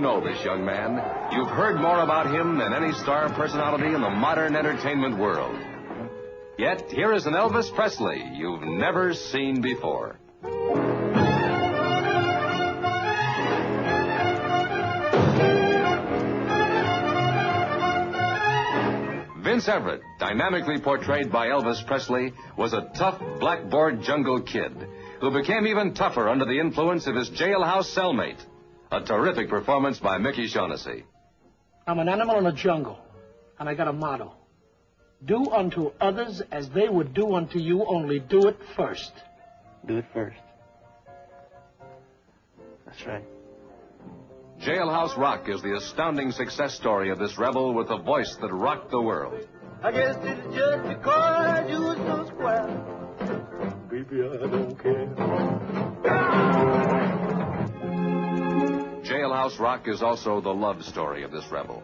know this young man. You've heard more about him than any star personality in the modern entertainment world. Yet, here is an Elvis Presley you've never seen before. Vince Everett, dynamically portrayed by Elvis Presley, was a tough blackboard jungle kid who became even tougher under the influence of his jailhouse cellmate. A terrific performance by Mickey Shaughnessy. I'm an animal in a jungle, and I got a motto. Do unto others as they would do unto you, only do it first. Do it first. That's right. Jailhouse Rock is the astounding success story of this rebel with a voice that rocked the world. I guess it's just because you were so square. Baby, I don't care. Jailhouse Rock is also the love story of this rebel.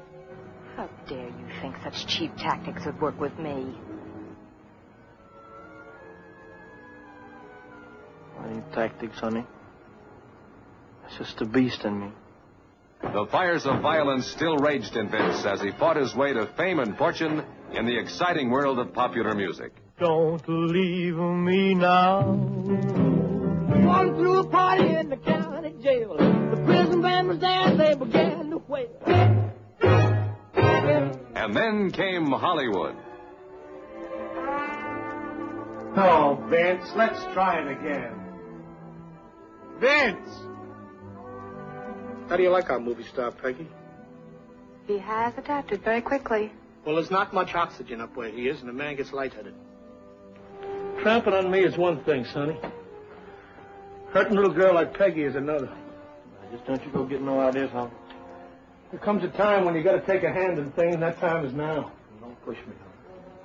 How dare you think such cheap tactics would work with me? Any tactics, honey? It's just a beast in me. The fires of violence still raged in Vince as he fought his way to fame and fortune in the exciting world of popular music. Don't leave me now. Prison band was there, they began to wail. And then came Hollywood. Oh, Vince, let's try it again. Vince! How do you like our movie star, Peggy? He has adapted very quickly. Well, there's not much oxygen up where he is, and the man gets lightheaded. Tramping on me is one thing, Sonny. Hurting a little girl like Peggy is another. Just don't you go get no ideas, huh? There comes a time when you got to take a hand in things, and that time is now. Don't push me.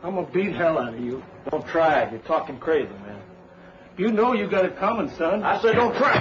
I'm gonna beat hell out of you. Don't try it. You're talking crazy, man. You know you got it coming, son. I said don't try.